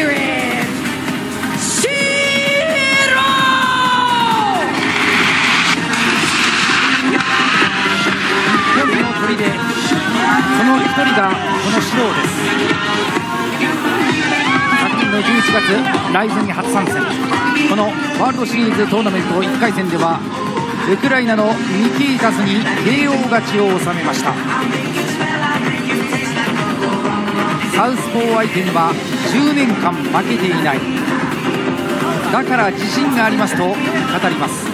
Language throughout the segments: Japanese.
その一人がこのシローです昨年の11月ライズに初参戦。このワールドシリーズトーナメント1回戦ではウクライナのミキータスに KO 勝ちを収めました。サウスポー相手には10年間負けていない。だから自信がありますと語ります。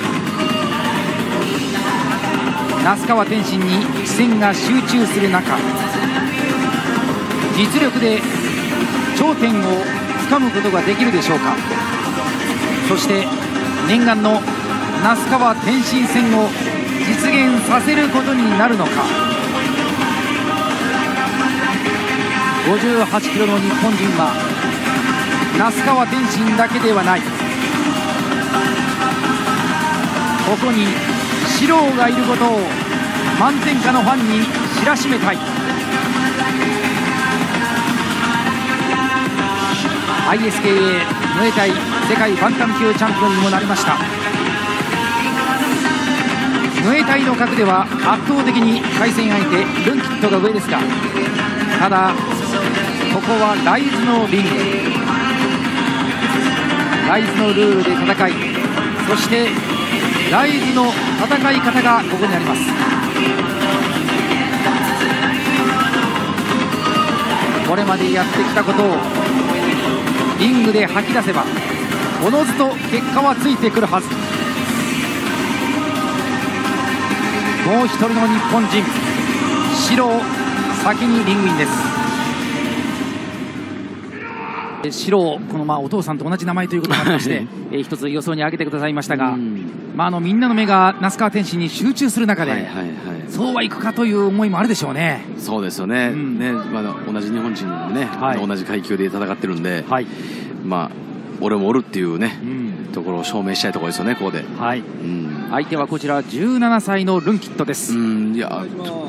那須川天心に視線が集中する中実力で頂点をつかむことができるでしょうか。そして念願の那須川天心戦を実現させることになるのか。58キロの日本人は那須川天心だけではない。ここに四郎がいることを満点下のファンに知らしめたい。ISKA ムエタイ世界バンタム級チャンピオンにもなりました。ムエタイの格では圧倒的に対戦相手ルンキットが上ですがただここはライズのリング。ライズのルールで戦いそしてライズの戦い方がここにあります。これまでやってきたことをリングで吐き出せばおのずと結果はついてくるはず。もう一人の日本人白を先にリングインです。白このまあお父さんと同じ名前ということもありまして、えー一つ予想に挙げてくださいましたが、まあ、あのみんなの目が那須川天心に集中する中で、はいはいはい。そうはいくかという思いもあるでしょうね。そうですよね,、ん。ねまだ同じ日本人もね、はい。同じ階級で戦ってるんで、はい、まあ俺もおるっていうね、うん。ところを証明したいところですよねここで。はい、うん、相手はこちら17歳のルンキットです。うん、いや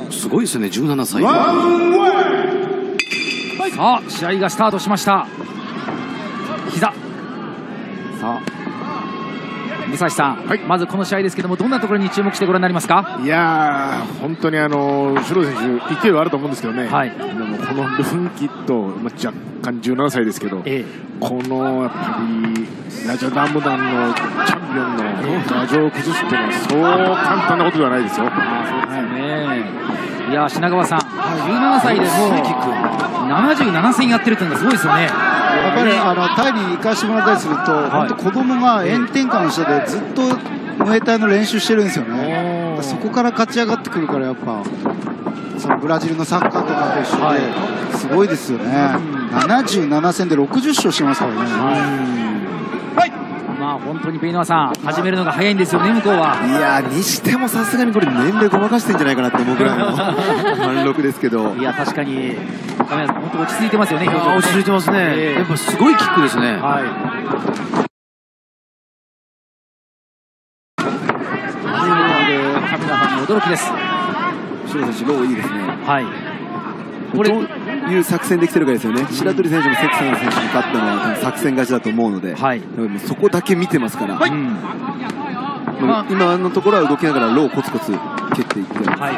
すごいですよね17歳。さあ試合がスタートしました膝。さあ。武蔵さん、はい。まずこの試合ですけどもどんなところに注目してご覧になりますか？いやー、本当にあのー、シロ選手、勢いはあると思うんですけどね、はい。でもこのルンキット、まあ、若干17歳ですけど、えこのやっぱりラジャダムダンのチャンピオンの牙城を崩すっていうのは、そう簡単なことではないですよ。ね。いや品川さん、17歳でも77戦やってるっていうのがすごいですよね。やっぱりあのタイに行かせてもらったりすると、本当子供が炎天下の下でずっとムエタイの練習してるんですよね。そこから勝ち上がってくるからやっぱそのブラジルのサッカーとかと一緒はで、すごいですよね。77戦で60勝してますからね。まあ本当にペイノワさん始めるのが早いんですよね向こうは。いやーにしてもさすがにこれ年齢ごまかしてんじゃないかなって思うぐらいの 貫禄ですけどいや確かにカメラさん本当落ち着いてますよね表情あ落ち着いてますね、ええやっぱすごいキックですね、はい。ということでカメラさんも驚きです。志朗選手ローいいですねはい。これいう作戦できてるかですよね白鳥選手も関さん選手に勝ったのは作戦勝ちだと思うので、はいそこだけ見てますから、うん。もう今のところは動きながらローコツコツ蹴っていってますはい。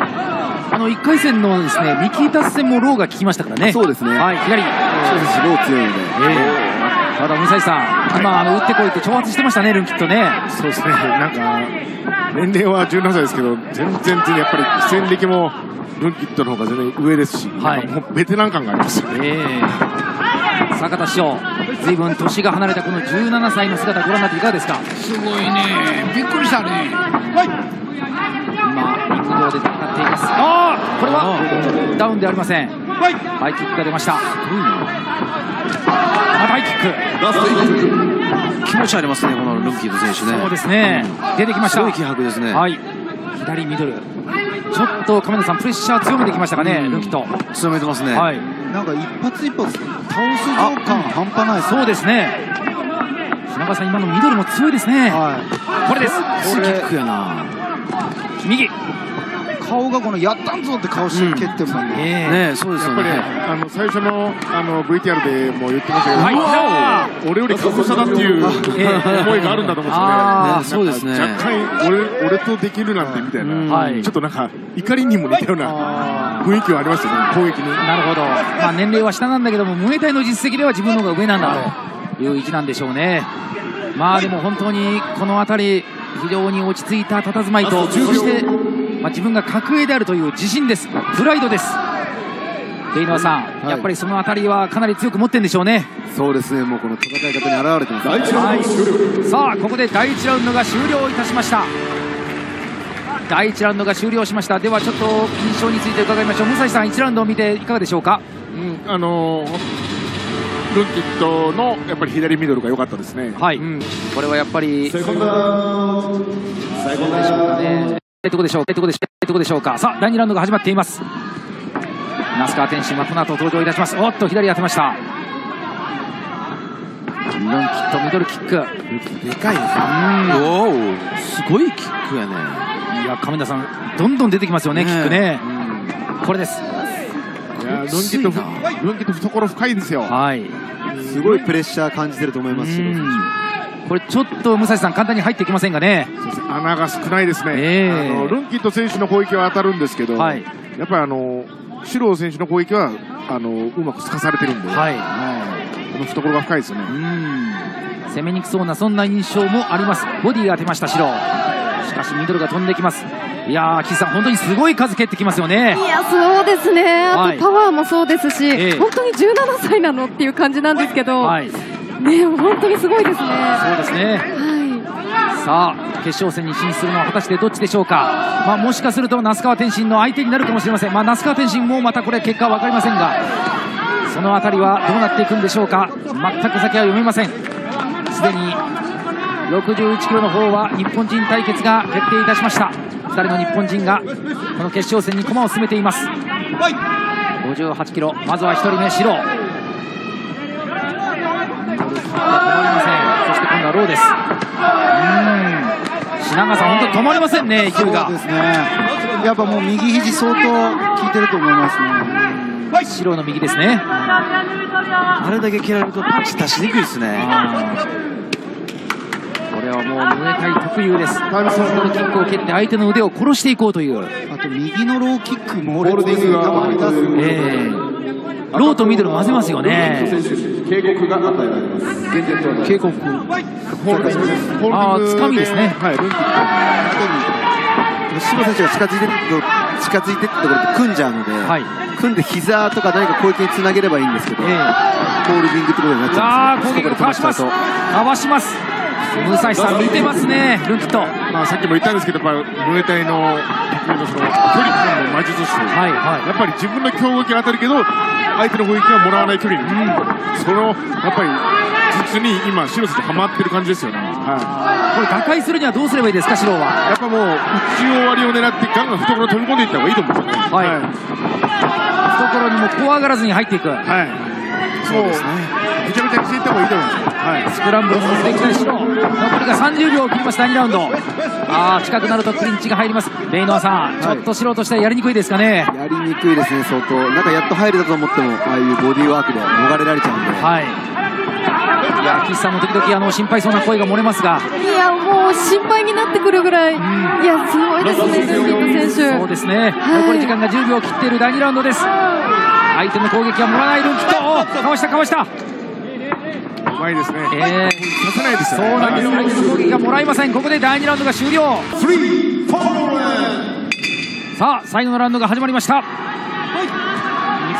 あの1回戦のですねミキータス戦もローが効きましたからね。そうですねはい。左。志朗選手ロー強いので、ええただ、ムサイさん、今、あの打ってこいって挑発してましたね、ルンキットね。そうですね、なんか、年齢は17歳ですけど、全然全然やっぱり戦歴もルンキットの方が全然上ですし、はいもうベテラン感がありますよね。ええ坂田師匠、ずいぶん年が離れたこの17歳の姿、ご覧になっていかがですか？すごいねびっくりしたね今、リング上で戦っています。ああ、これはダウンではありません。ハイキックが出ました。またハイキック。ラスト1気持ちありますねこのルンキ選手ねそうですね。出てきました。すごい気迫ですね、はい。左ミドル。ちょっと亀田さん、プレッシャー強めてきましたかね、ルンキット。強めてますね、はい。なんか一発一発倒す情感半端ないそうですね。品川さん、今のミドルも強いですね。はこれです。これキックやな右。顔がこのやったんぞって顔して蹴ってるもんね。そうですやっぱり、よね。あの、最初の、あの、VTR でも言ってましたけど、俺より格下だっていう思いがあるんだと思うんですよね。あー。ねそうですね。なんか若干、俺、俺とできるなんてみたいな、ちょっとなんか、怒りにも似たようなあ雰囲気はありますよね、攻撃に。なるほど、まあ、年齢は下なんだけども、ムエタイの実績では自分の方が上なんだという位置なんでしょうね。まあでも本当にこの辺り、非常に落ち着いた佇まいと、そして、まあ、自分が格上であるという自信です、プライドです。デイノアさん、い。やっぱりその辺りはかなり強く持ってるんでしょうね。そうですね、もうこの戦い方に現れてます。はい、さあここで第1ラウンドが終了いたしました。第1ラウンドが終了しました。ではちょっと印象について伺いましょう。武蔵さん1ラウンドを見ていかがでしょうか？うん、あのールンキットのやっぱり左ミドルが良かったですね。はい、うん。これはやっぱり最高でしょうかね。えとこでしょうえとこでしょうえとこでしょうか。さあ第2ラウンドが始まっています。那須川天心はこの後登場いたします。おっと左当てました。ルンキットミドルキック。でかいですね。おお、すごいキックやね。いや亀田さんどんどん出てきますよねキックね、これです。いやルンキットふ、ルンキット懐深いですよ。はい。すごいプレッシャー感じてると思いますし、うんこれちょっと武蔵さん簡単に入っていきませんがね？穴が少ないですね、ええ。あのルンキット選手の攻撃は当たるんですけど、はい。やっぱりあの四郎選手の攻撃はあのうまく透かされてるんで、はい。この懐が深いですよね。うん。攻めにくそうなそんな印象もあります。ボディが当てました白しかしミドルが飛んできます。いやー岸さん本当にすごい数蹴ってきますよね。いや、そうですね。はい。あとパワーもそうですし、ええ。本当に17歳なのっていう感じなんですけど、はいね、本当にすごいですね。そうですね。はさあ決勝戦に進出するのは果たしてどっちでしょうか、まあ、もしかすると那須川天心の相手になるかもしれません、まあ、那須川天心もまたこれ結果は分かりませんがその辺りはどうなっていくんでしょうか？全く先は読めません。すでに61キロの方は日本人対決が決定いたしました。2人の日本人がこの決勝戦に駒を進めています。58キロまずは1人目白止まりませんそして今度はローです。うーん。品川さん本当に止まりませんね勢いがそうですね。やっぱもう右肘相当効いてると思いますね。白の右ですね。あれだけ蹴られるとパンチ出しにくいですね。これはもうムエタイ特有ですミドルキックを蹴って相手の腕を殺していこうという。あと右のローキックもホールディングが回り出す。ええ。ローとミドル混ぜますよね警告が与えられます。現在とは警告。ホールディングホールディングあー掴みですねはい、ルンキッ白選手が近づいて近づいてってところで組んじゃうので、はい。組んで膝とか何か攻撃につなげればいいんですけど、ええ。ホールディングってことになっちゃうんですよ。撃をかわします。かわします武蔵さん見てますね。ルンキット。まあ、さっきも言ったんですけど、やっぱムエタイの得意のその距離感の魔術師というはいやっぱり自分の強撃が当たるけど、相手の攻撃はもらわない距離に、そのやっぱり実に今、白瀬とハマってる感じですよね。はこれ打開するにはどうすればいいですか白は？い、やっぱもう、内終わりを狙って、ガンガン懐に飛び込んでいった方がいいと思うんですよね。はい懐にも怖がらずに入っていくはい。はい。そうですね。ぐちゃぐちゃにしていった方がいいと思うんですよ。はい。スクランブルもできた白残りが30秒を切りました2ラウンドああ近くなるとクリンチが入ります。レイノアさん、ちょっと素人としてはやりにくいですかね。やりにくいですね、相当。なんかやっと入れたと思っても、ああいうボディーワークで逃れられちゃうんで。はい。いや岸さんも時々あの心配そうな声が漏れますが。い。いや、もう心配になってくるぐらい、いや、すごいですね、ルンキット選手。そうですね、はい。残り時間が10秒を切っている第2ラウンドです。相手の攻撃はもらわない。ルンキット。おかわしたかわしたうまいですね。えー。させないですよね。そうなんです。相手の攻撃がもらえません。ここで第2ラウンドが終了。さあ最後のラウンドが始まりました。日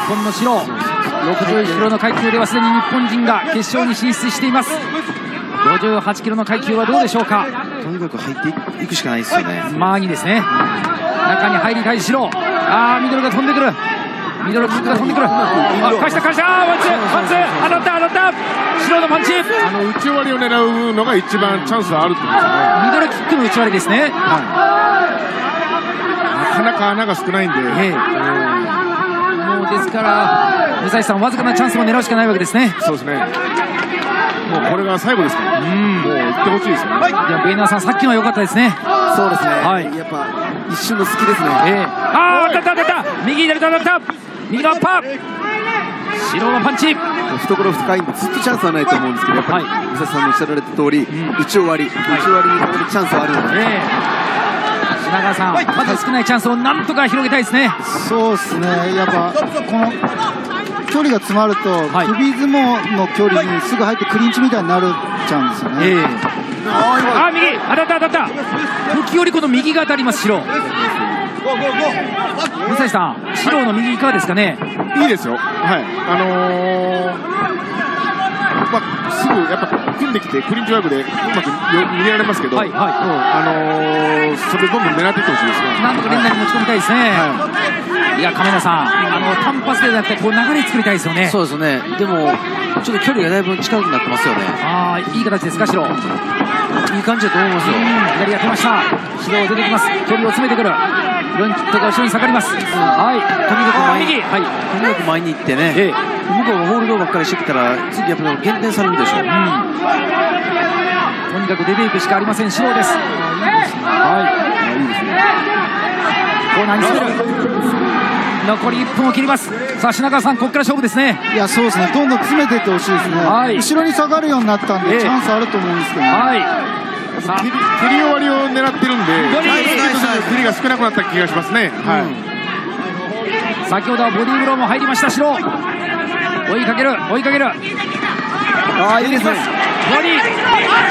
本の白。61キロの階級ではすでに日本人が決勝に進出しています。58キロの階級はどうでしょうか？とにかく入っていくしかないですよね。マーニですね。中に入りたい白あーミドルが飛んでくるミドルキックが飛んでくる。あ返した返したワンツーワンツー当たった当たった。志朗のパンチ。あの、打ち終わりを狙うのが一番チャンスはあるってこと。ですよね。ミドルキックの内割りですね。なかなか穴が少ないんで、ええ。もうですから武蔵さんわずかなチャンスを狙うしかないわけですね。そうですね。もうこれが最後ですから、もう行ってほしいですよ。ね。い。やベイナーさんさっきのは良かったですね。そうですね。はい。やっぱ、一瞬の隙ですね。ええ。ああ当たった当たった。右左と当たった右のアッパー白のパンチ。懐深い。んで、ずっとチャンスはない。と思うんですけど、やっぱり、武蔵さんのおっしゃられた通り、打ち終わり、打ち終わりにチャンスはあるので、ええ品川さんまず少ない。チャンスをなんとか広げたい。ですねそうですね、やっぱこの距離が詰まると、はい。首相撲の距離にすぐ入ってクリンチみたい。になるちゃうんですよね。ええああ右当たった当たった時折この右が当たります白武蔵さん白の右いかがですかね？いいですよ。はい。あのー、まあ、すぐやっぱ組んできて、クリンチワークでうまくよ逃げられますけど、はいはいうんあのー、それどんどん狙っていってほしいですね。なんとか連打に持ち込みたいですね、い、や亀田さんあの単発でじゃなくてこう流れ作りたいですよねそうですね。でも、ちょっと距離がだいぶ近くなってますよね。ああいい形ですか白いい感じだと思いますよ。左が来ました白出てきます距離を詰めてくるルンキットが後ろに下がります。はい。とにかくあー前に、右。はい。とにかく前に行ってね、ええ。向こうがホールドばっかりしてきたら、次やっぱり減点されるでしょう。とにかく出ていくしかありません、白です。はい。コーナーに滑る？残り1分を切ります。さあ、品川さん、ここから勝負ですね。いや、そうですね、どんどん詰めていってほしいですね、はい。後ろに下がるようになったんで、ええ。チャンスあると思うんですけど、はい。さ蹴り終わりを狙ってるんで、ボディ蹴りが少なくなった気がしますね。はい。あ、先ほどはボディーブローも入りました、白。追いかける、追いかける。ああ、いいですね。ボディー。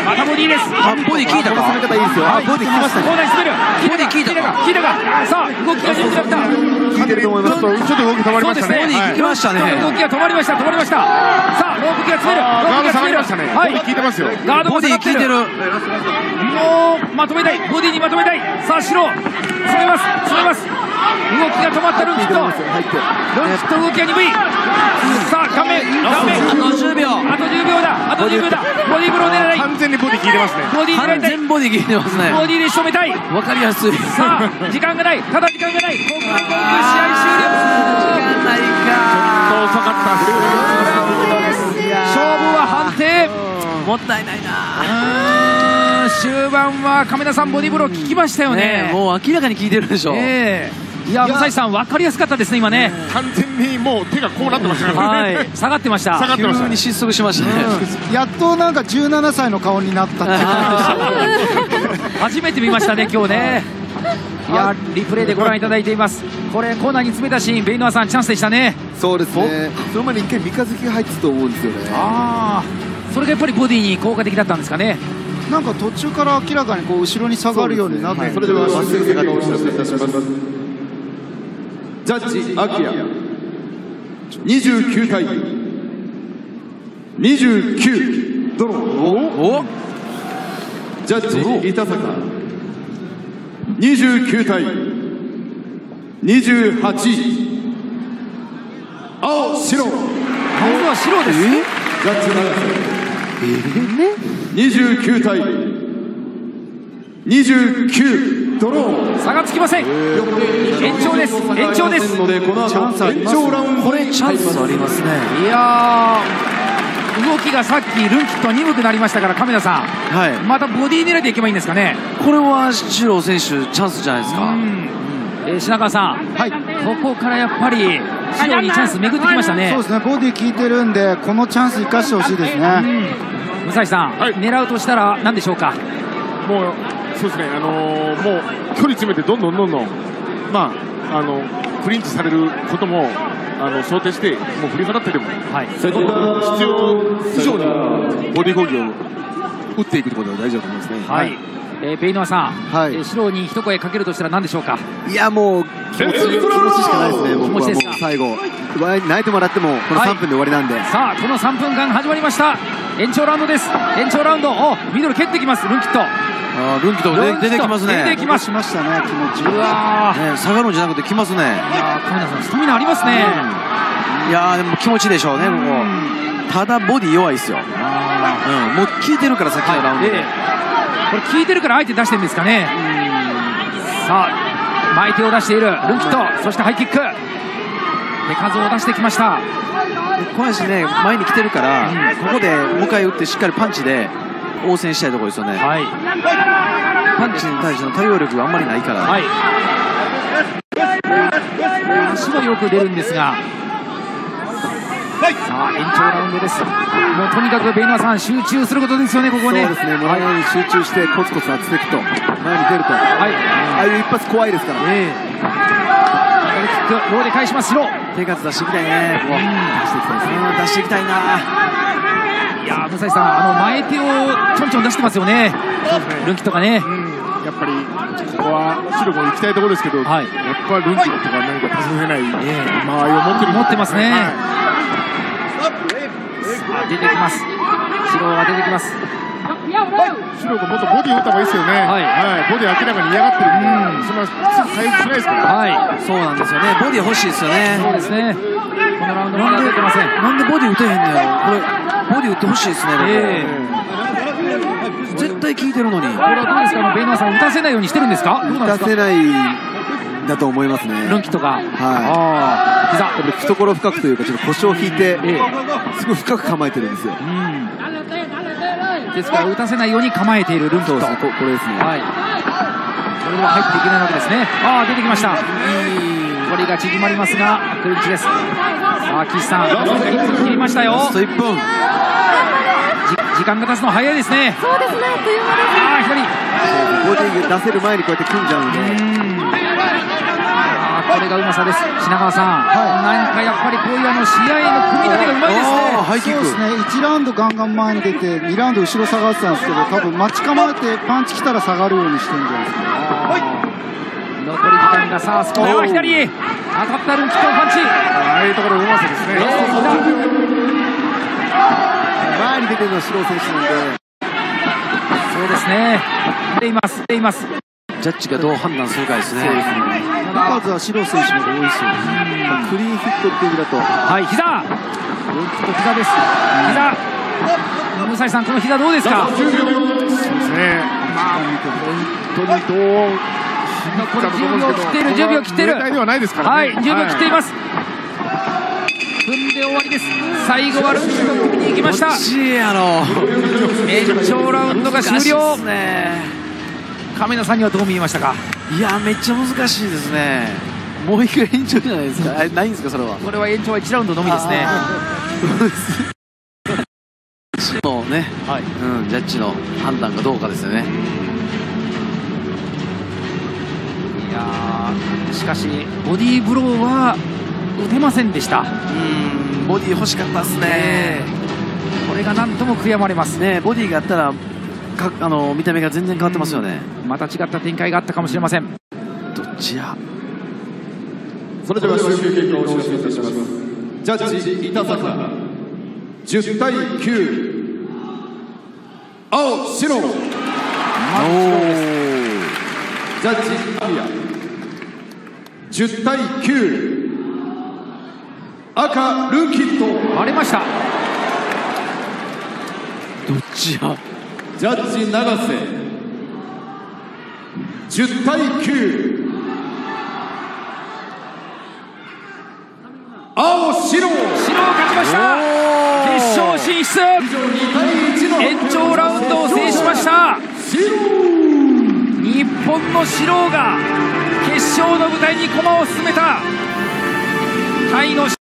またボディーです。あ、ボディ効いたか？この攻め方いいですよ。あ、ボディ来ましたね。コーナーに滑る。ボディ効いたか？効いたか。さあ、動きが良くなった。効いてると思います。ちょっとちょっと動き止まりましたね。動きが止まりました、止まりました。さあ、ロープ機が詰める。ガード下がりロましたね。はい。効いてますよ。ガード効いてる。もうまとめたいボディにまとめたいさあ白詰めます詰めます動きが止まったルンキットル。キット動きが鈍いさあ顔面顔面あと10秒。あと10秒だあと10秒だボディーブロー狙い完全にボディ効いてますね。ボディ完いたい全ボディ効いてますね。ボディで仕留めたいわかりやすい。さあ時間がないただ時間がないここから試合ない遅かった。もったいないな。うーん終盤は亀田さんボディーブロー効きましたよねねもう明らかに効いてるでしょ。ええいや、武蔵さん、分かりやすかったですね、今ね。完全にもう手がこうなってましたからね。はい、下がってました。下がってました急に失速しましたね。やっとなんか17歳の顔になったって 初めて見ましたね、今日ね。いや、リプレイでご覧いただいています。これ、コーナーに詰めたシーン、ベイノアさん、チャンスでしたね。そうですね。その前に一回三日月が入ってたと思うんですよね。ああ、それがやっぱりボディに効果的だったんですかね？なんか途中から明らかにこう後ろに下がるようになって、はい。それではまっすぐ下がってお知らせいたします。ジャッジアキラ29対29ドローおジャッジ板坂29対28青白。まずは白です。ジャッジ長瀬29対29ドロー差がつきません。延長です。延長です。のでこの後延長ラウンドこれチャンスありますね。いやー、動きがさっき、ルンキット鈍くなりましたから、亀田さはいん、。またボディ狙いでいけばいいんですかね。これはシロー選手チャンスじゃないですか。えー品川さん、はい、ここからやっぱり白にチャンス巡ってきましたねそう。ですね、ボディ効いてるんで、このチャンス生かしてほしいですね。武蔵さん、はい狙うとしたら何でしょうか？もう、そうですね、あのーもう距離詰めて、どんどんどんどん、まあ、あの、クリンチされることも、あの、想定して、もう振り払ってでも、はい。必要以上にボディ攻撃を打っていくことが大事だと思いますね。はい。えーベイノアさん、はいえー白に一声かけるとしたら何でしょうか？いや、もう、気持ち、気持ちしかないですね。僕はもう気持ちですか？最後。泣いてもらっても、このはい3分で終わりなんで。さあ、この3分間始まりました。延長ラウンドです。延長ラウンド、お、ミドル蹴ってきます、ルンキット。あールンキット出てきます出てね。きます。しましたね、気持ち。うわー。ね下がるんじゃなくて来ますね。いやー、亀田さん、スタミナありますね。いやーでも気持ちいいでしょうね、ここ。ただボディ弱いですよ。うん、もう効いてるからさっきのラウンドで。ええこれ効いてるからあえて出してるんですかね。さあ、前手を出しているルンキット、そしてハイキック。手数を出してきました。小林ね、前に来てるから、ここで迎え撃ってしっかりパンチで応戦したいところですよね。はいパンチに対しての対応力があんまりないから。はい足はよく出るんですがさあ延長ラウンドです。もうとにかくベイナーさん集中することですよねここね。そうですね、もに集中してコツコツ当てていくと、前に出ると、はい。ああいう一発怖いですから。ね。キックローで返します白手数出していきたいね、ここ。出していきたいですね。うん出していきたいな。いやー武蔵さんあの前手をちょんちょん出してますよね。ルンキとかね。やっぱりここは白も行きたいところですけど、はい。やっぱルンキとか何か尋ねない間合いを持ってる持ってますね。はい出てきます。白が出てきます。白がもっとボディ打った方がいいですよね、はい。ボディ明らかに嫌がってる、そんなすぐ回復しないですか？ら、はい。そうなんですよね。ボディ欲しいですよね。そうですね。このラウンドまだ出てません。なんでボディ打てへんのやろ？これ、ボディ打ってほしいですね、え絶対効いてるのに。これはどうですか？ベイナーさん打たせないようにしてるんですか？どうなんですか？打たせないだと思いますね。ルンキとか？はい。ああ膝懐深くというか、ちょっと腰を引いて、ええ。すごい深く構えてるんですよ。うん。ですから打たせないように構えているルンキと。そうですね、ここれですね。はい。これでは入っていけないわけですね。ああ出てきました。距離が縮まりますがクリンチです。さあ岸さん。1分切りましたよ。ラスト1分。じ時間が経つの早いですね。そうですね、という間です。ああ左ボディ出せる前にこうやって組んじゃうんで、ああこれがうまさです。品川さん、なんかやっぱりこういうあの試合の組み立てがうまいですね。あーハイキック。そうですね、1ラウンドガンガン前に出て、2ラウンド後ろ下がってたんですけど、多分待ち構えてパンチ来たら下がるようにしてるんじゃないですか。残り時間がさあ少ないあ左当たったルンキットのパンチ。ああいうところうまさですね。前に出てるのは白選手なんで、そうですね。出ています出ていますジャッジがどう判断するかですね。手数は白選手の方が多いですよね。クリーンヒットっていう意味だと、はい膝ルンキット膝です膝武蔵さんこの膝どうですか？そうですね。まあ、本当にどう残り10秒切っている10秒切っているはないですからね。はい、10秒切っています。踏んで終わりです。最後はルンキット組みに行きました。ちやろ。延長ラウンドが終了。亀田さんにはどう見えましたか？いや、めっちゃ難しいですね。もう一回延長じゃないですか？あ ないんですか、それは？これは延長は1ラウンドのみですね。も うね、はい。うん、ジャッジの判断がどうかですよね。いやーしかしボディーブローは打てませんでした。うん、ボディ欲しかったですね。これが何とも悔やまれます。ね、ボディがあったら、かあの見た目が全然変わってますよね。また違った展開があったかもしれません。どっちや？それでは集計結果をお知らせいたしますジャッジ板坂10対9青白ジャッジアキヤ10対9赤ルーキット割れました。どっちや？ジャッジ永瀬。10対9青白。白を勝ちました。決勝進出。2対1の延長ラウンドを制しました。日本のスローが決勝の舞台に駒を進めた。タイの